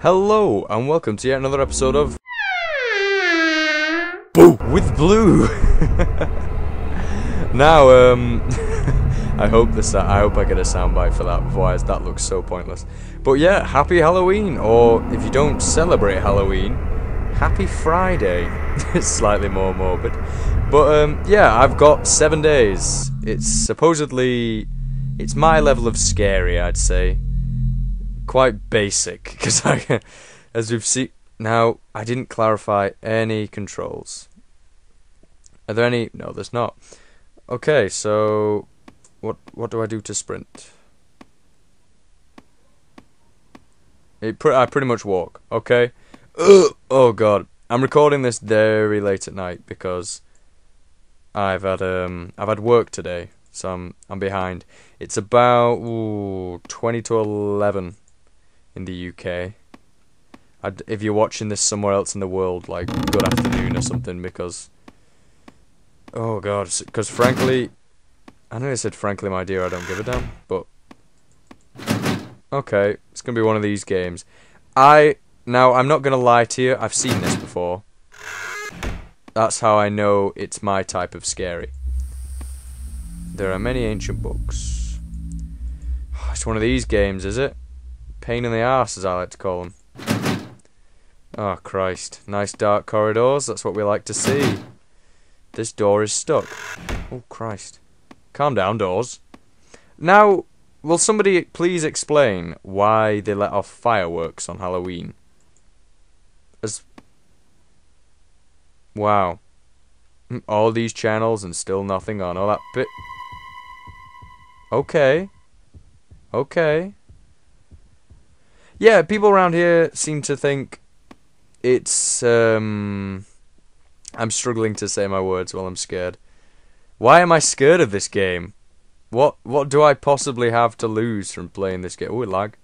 Hello, and welcome to yet another episode of Boo with Blue. now, um, I hope this. I hope I get a soundbite for that. Otherwise, that looks so pointless. But yeah, happy Halloween, or if you don't celebrate Halloween, happy Friday. it's slightly more morbid, but um, yeah, I've got seven days. It's supposedly, it's my level of scary, I'd say quite basic because I, as we've seen now, I didn't clarify any controls. Are there any? No, there's not. Okay, so what what do I do to sprint? It pr I pretty much walk. Okay. Ugh. Oh god, I'm recording this very late at night because I've had um I've had work today, so I'm I'm behind. It's about ooh, twenty to eleven in the UK. I'd, if you're watching this somewhere else in the world, like good afternoon or something, because oh god, because frankly, I know I said frankly, my dear, I don't give a damn, but okay, it's gonna be one of these games. I now I'm not gonna lie to you, I've seen this before. That's how I know it's my type of scary. There are many ancient books. It's one of these games, is it? Pain in the ass, as I like to call them. Oh, Christ. Nice dark corridors, that's what we like to see. This door is stuck. Oh, Christ. Calm down, doors. Now, will somebody please explain why they let off fireworks on Halloween? As... Wow. Hmm, all these channels and still nothing on all that bit... Okay. Okay yeah, people around here seem to think it's. Um, I'm struggling to say my words while I'm scared. Why am I scared of this game? What what do I possibly have to lose from playing this game? Oh, lag.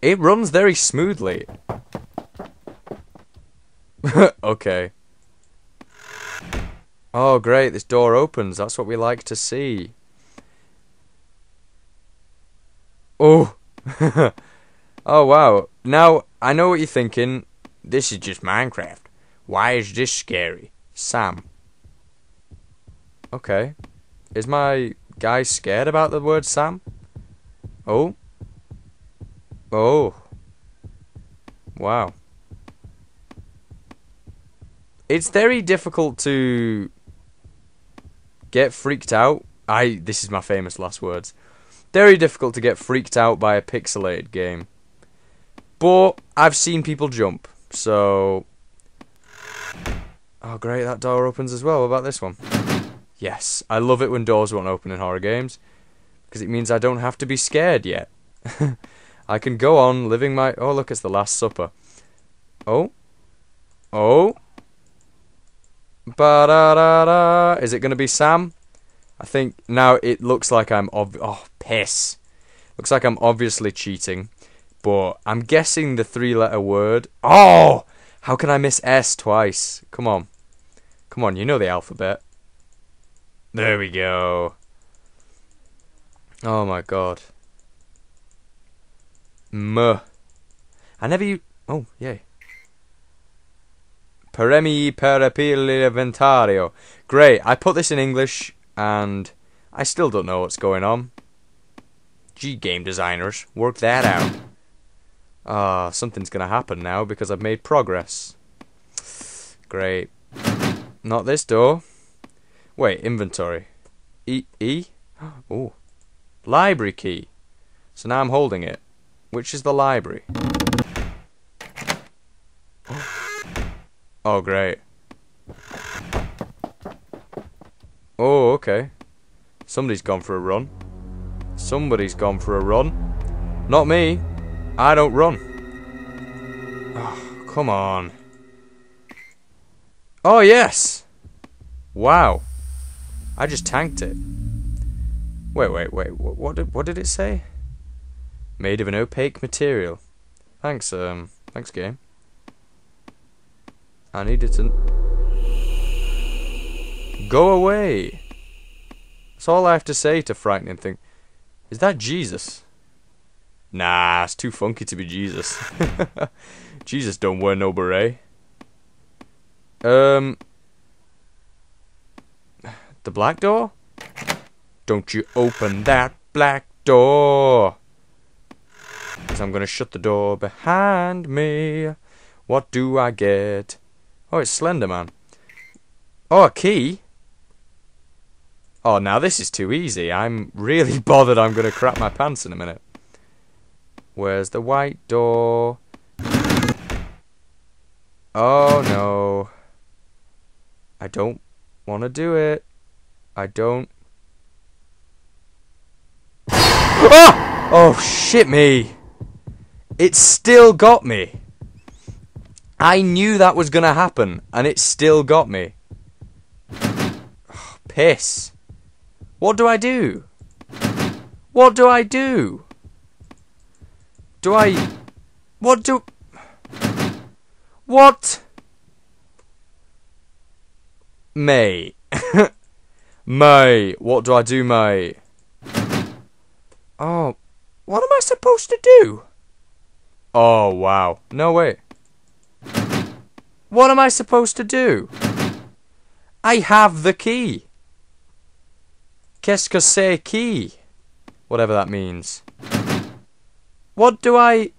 It runs very smoothly. okay. Oh, great, this door opens. That's what we like to see. Oh. Oh wow. Now, I know what you're thinking. This is just Minecraft. Why is this scary? Sam. Okay. Is my guy scared about the word Sam? Oh. Oh. Wow. It's very difficult to get freaked out. I this is my famous last words. Very difficult to get freaked out by a pixelated game. But I've seen people jump, so... Oh, great, that door opens as well. What about this one? Yes, I love it when doors won't open in horror games, because it means I don't have to be scared yet. I can go on living my... Oh, look, it's the Last Supper. Oh. Oh. Ba-da-da-da. Is it going to be Sam? I think now it looks like I'm... Ob oh, piss. Looks like I'm obviously cheating but I'm guessing the three letter word. Oh! How can I miss S twice? Come on. Come on, you know the alphabet. There we go. Oh my god. M. I never u- Oh, yay. Premi per inventario. Great. I put this in English and I still don't know what's going on. G game designers, work that out. Ah, something's gonna happen now because I've made progress. Great. Not this door. Wait, inventory. E E? Oh. Library key. So now I'm holding it. Which is the library? Oh, great. Oh, okay. Somebody's gone for a run. Somebody's gone for a run. Not me. I don't run. Oh, come on. Oh, yes! Wow. I just tanked it. Wait, wait, wait. What, what did what did it say? Made of an opaque material. Thanks, um, thanks, game. I needed to go away. That's all I have to say to frightening thing. Is that Jesus? Nah, it's too funky to be Jesus. Jesus don't wear no beret. Um, the black door? Don't you open that black door. Cause I'm gonna shut the door behind me. What do I get? Oh, it's Slender Man. Oh, a key? Oh, now this is too easy. I'm really bothered I'm gonna crap my pants in a minute. Where's the white door? Oh no. I don't want to do it. I don't. Oh! oh shit me. It still got me. I knew that was going to happen and it still got me. Oh, piss. What do I do? What do I do? Do I... What do... What? May. May. What do I do, May? Oh. What am I supposed to do? Oh, wow. No, wait. What am I supposed to do? I have the key. Qu'est-ce que c'est key? Whatever that means. What do I...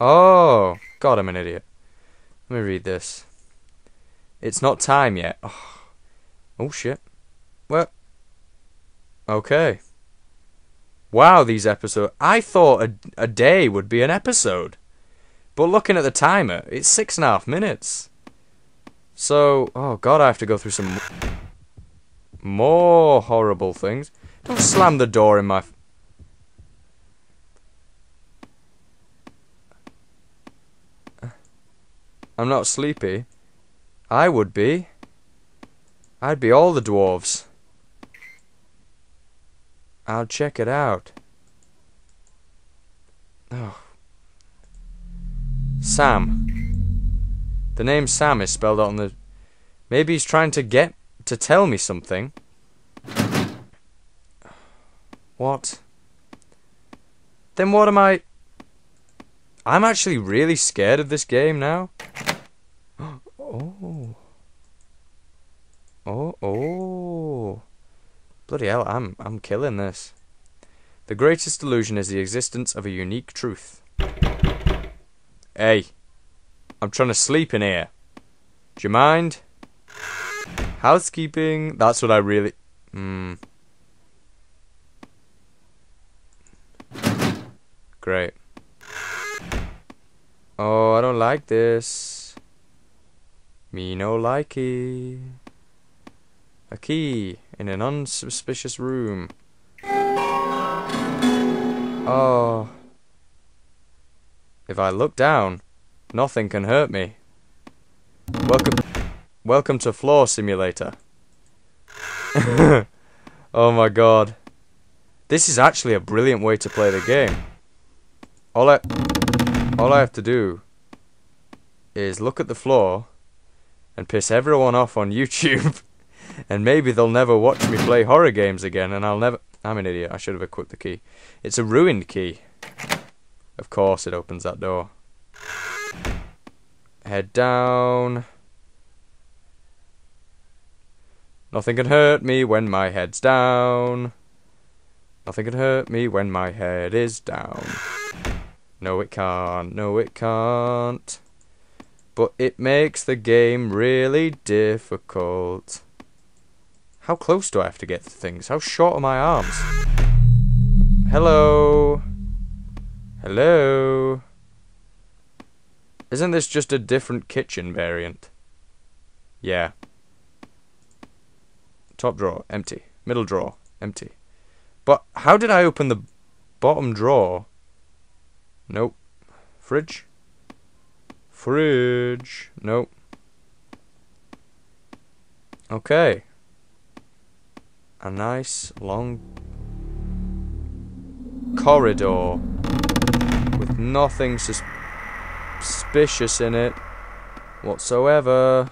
Oh, God, I'm an idiot. Let me read this. It's not time yet. Oh, oh shit. Well, okay. Wow, these episodes. I thought a, a day would be an episode. But looking at the timer, it's six and a half minutes. So, oh god, I have to go through some more horrible things. Don't slam the door in my... I'm not sleepy. I would be. I'd be all the dwarves. I'll check it out. Oh. Sam. The name Sam is spelled out on the... Maybe he's trying to get... to tell me something. What? Then what am I... I'm actually really scared of this game now. Oh. Oh. Bloody hell, I'm I'm killing this. The greatest illusion is the existence of a unique truth. Hey. I'm trying to sleep in here. Do you mind? Housekeeping. That's what I really... Hmm. Great. Oh, I don't like this. Me no likey. A key in an unsuspicious room. Oh. If I look down, nothing can hurt me. Welcome, welcome to Floor Simulator. oh my god. This is actually a brilliant way to play the game. All I, all I have to do is look at the floor and piss everyone off on YouTube. And maybe they'll never watch me play horror games again, and I'll never. I'm an idiot. I should have equipped the key. It's a ruined key. Of course, it opens that door. Head down. Nothing can hurt me when my head's down. Nothing can hurt me when my head is down. No, it can't. No, it can't but it makes the game really difficult. How close do I have to get to things? How short are my arms? Hello? Hello? Isn't this just a different kitchen variant? Yeah. Top drawer, empty. Middle drawer, empty. But how did I open the bottom drawer? Nope. Fridge? Fridge. Nope. Okay. A nice long corridor with nothing suspicious in it whatsoever.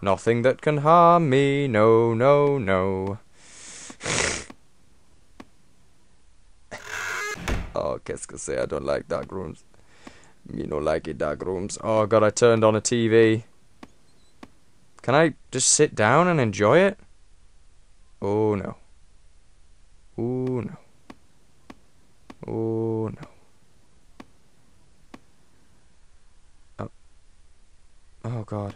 Nothing that can harm me. No, no, no. Oh, qu'est-ce que c'est? I don't like dark rooms. Me no like it dark rooms. Oh god, I turned on a TV. Can I just sit down and enjoy it? Oh no. Oh no. Oh no. Oh. Oh god.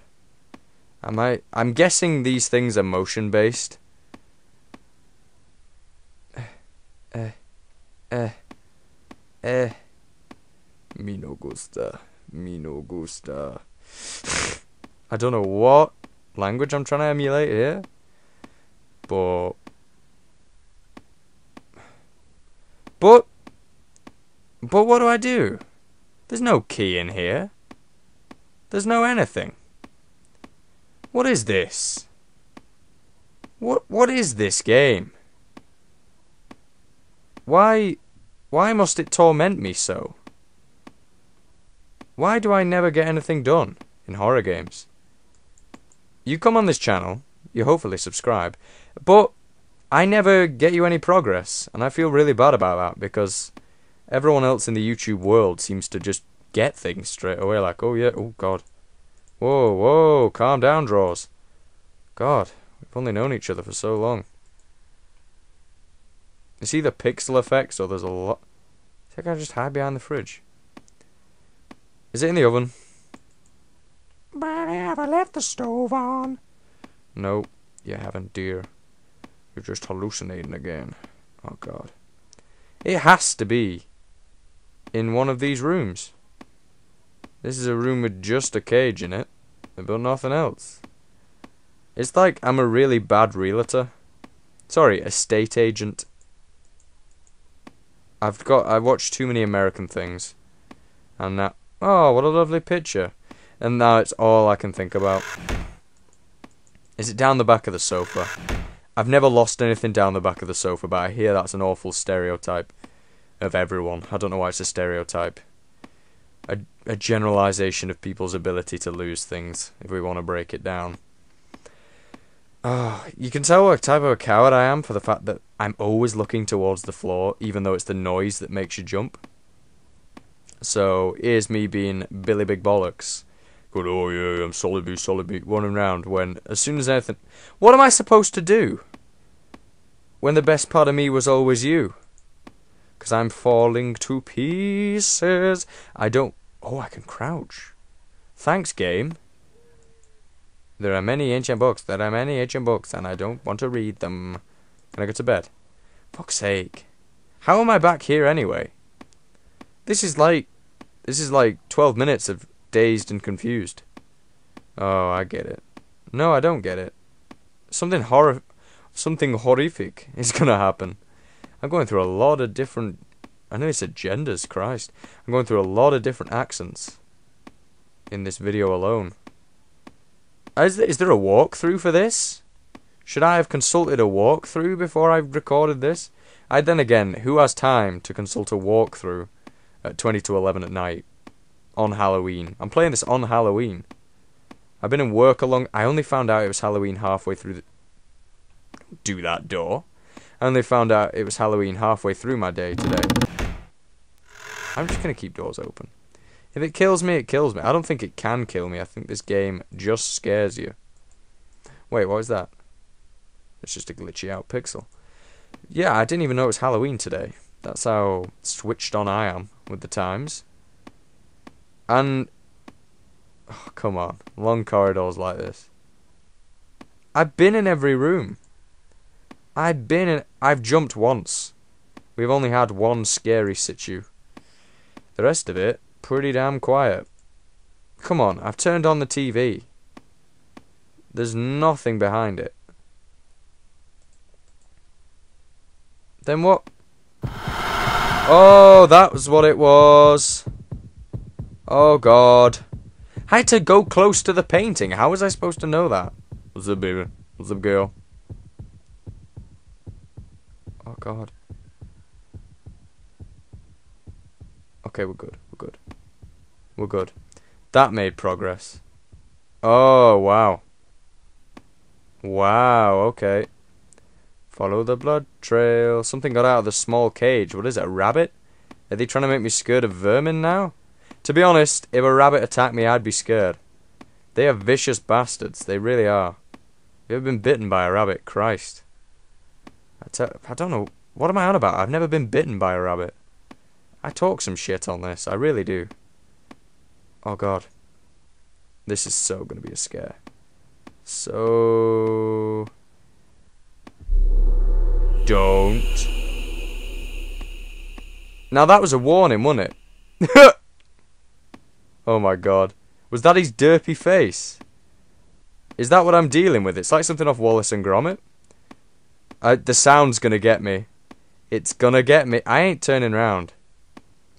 Am I I'm guessing these things are motion based. Eh. Eh. Eh. Me no gusta. Me no gusta. I don't know what language I'm trying to emulate here. But But But what do I do? There's no key in here. There's no anything. What is this? What what is this game? Why why must it torment me so? Why do I never get anything done in horror games? You come on this channel, you hopefully subscribe, but I never get you any progress, and I feel really bad about that because everyone else in the YouTube world seems to just get things straight away, like, oh yeah, oh god. Whoa, whoa, calm down, Draws. God, we've only known each other for so long. It's either pixel effects or there's a lot. I think I just hide behind the fridge. Is it in the oven? But I haven't left the stove on. No, you haven't, dear. You're just hallucinating again. Oh, God. It has to be in one of these rooms. This is a room with just a cage in it, but nothing else. It's like I'm a really bad realtor. Sorry, estate agent. I've got I watched too many American things. And now oh, what a lovely picture. And now it's all I can think about. Is it down the back of the sofa? I've never lost anything down the back of the sofa, but I hear that's an awful stereotype of everyone. I don't know why it's a stereotype. A, a generalization of people's ability to lose things, if we want to break it down. Oh, you can tell what type of a coward I am for the fact that I'm always looking towards the floor, even though it's the noise that makes you jump. So here's me being Billy Big Bollocks. Going, oh yeah, I'm solid B, solid B, running around when as soon as anything. What am I supposed to do? When the best part of me was always you. Because I'm falling to pieces. I don't. Oh, I can crouch. Thanks, game. There are many ancient books. There are many ancient books, and I don't want to read them. Can I go to bed? Fuck's sake. How am I back here anyway? This is like. This is like 12 minutes of dazed and confused. Oh, I get it. No, I don't get it. Something horror. Something horrific is gonna happen. I'm going through a lot of different. I know it's genders, Christ. I'm going through a lot of different accents in this video alone. Is there, is there a walkthrough for this? Should I have consulted a walkthrough before I recorded this? I then again, who has time to consult a walkthrough at 20 to 11 at night on Halloween? I'm playing this on Halloween. I've been in work along. I only found out it was Halloween halfway through. The, do that door. I only found out it was Halloween halfway through my day today. I'm just gonna keep doors open. If it kills me, it kills me. I don't think it can kill me. I think this game just scares you. Wait, what was that? It's just a glitchy out pixel. Yeah, I didn't even know it was Halloween today. That's how switched on I am with the times. And oh, come on, long corridors like this. I've been in every room. I've been in. I've jumped once. We've only had one scary situ. The rest of it, pretty damn quiet. Come on, I've turned on the TV. There's nothing behind it. Then what? Oh, that was what it was. Oh, God. I had to go close to the painting. How was I supposed to know that? What's up, baby? What's up, girl? Oh, God. Okay, we're good. We're good. We're good. That made progress. Oh, wow. Wow, okay. Follow the blood trail. Something got out of the small cage. What is it, a rabbit? Are they trying to make me scared of vermin now? To be honest, if a rabbit attacked me, I'd be scared. They are vicious bastards. They really are. Have you ever been bitten by a rabbit? Christ. I, te- I don't know. What am I on about? I've never been bitten by a rabbit. I talk some shit on this. I really do. Oh, God. This is so going to be a scare. So... Don't. Now that was a warning, wasn't it? oh my god. Was that his derpy face? Is that what I'm dealing with? It's like something off Wallace and Gromit. I, the sound's gonna get me. It's gonna get me. I ain't turning round.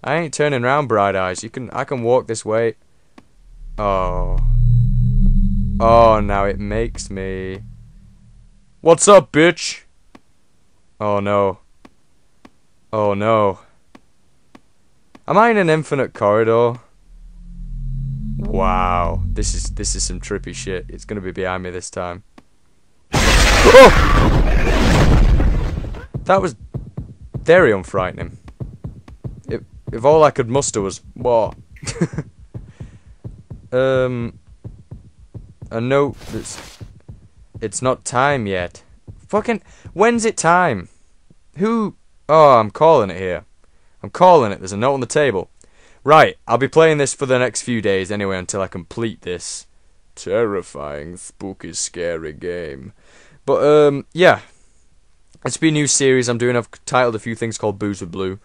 I ain't turning round, bright eyes. You can. I can walk this way. Oh. Oh, now it makes me. What's up, bitch? Oh no. Oh no. Am I in an infinite corridor? Wow. This is this is some trippy shit. It's gonna be behind me this time. Oh! That was very unfrightening. If if all I could muster was what? um a note that's it's not time yet. Fucking when's it time? Who Oh, I'm calling it here. I'm calling it. There's a note on the table. Right, I'll be playing this for the next few days anyway until I complete this terrifying, spooky, scary game. But um yeah. It's be a new series I'm doing. I've titled a few things called Boos with Blue.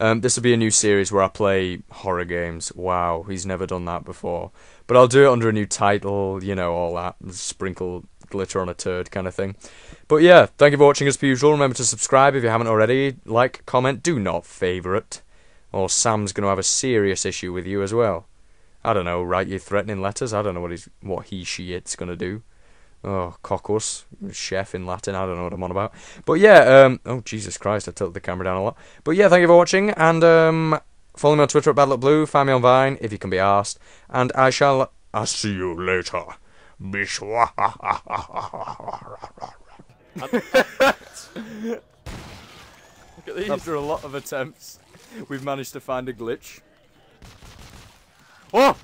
Um, this will be a new series where I play horror games. Wow, he's never done that before. But I'll do it under a new title, you know, all that. Sprinkle glitter on a turd kind of thing. But yeah, thank you for watching as per usual. Remember to subscribe if you haven't already. Like, comment, do not favourite. Or Sam's going to have a serious issue with you as well. I don't know, write you threatening letters. I don't know what he's, what he, she, it's going to do. Oh, cocos, chef in Latin. I don't know what I'm on about. But yeah, um, oh Jesus Christ, I tilted the camera down a lot. But yeah, thank you for watching, and um, follow me on Twitter at BadLuckBlue. Find me on Vine if you can be asked, and I shall. I'll see you later. Bishwa. Look at these. After a lot of attempts, we've managed to find a glitch. Oh!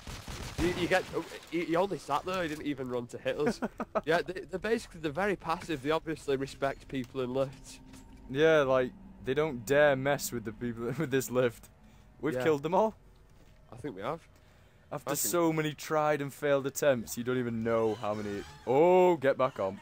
You, you get. oh, He, he only sat there. He didn't even run to hit us. yeah, they, they're basically they're very passive. They obviously respect people in lifts. Yeah, like they don't dare mess with the people with this lift. We've Yeah. killed them all. I think we have. After so many tried and failed attempts, you don't even know how many. Oh, get back on.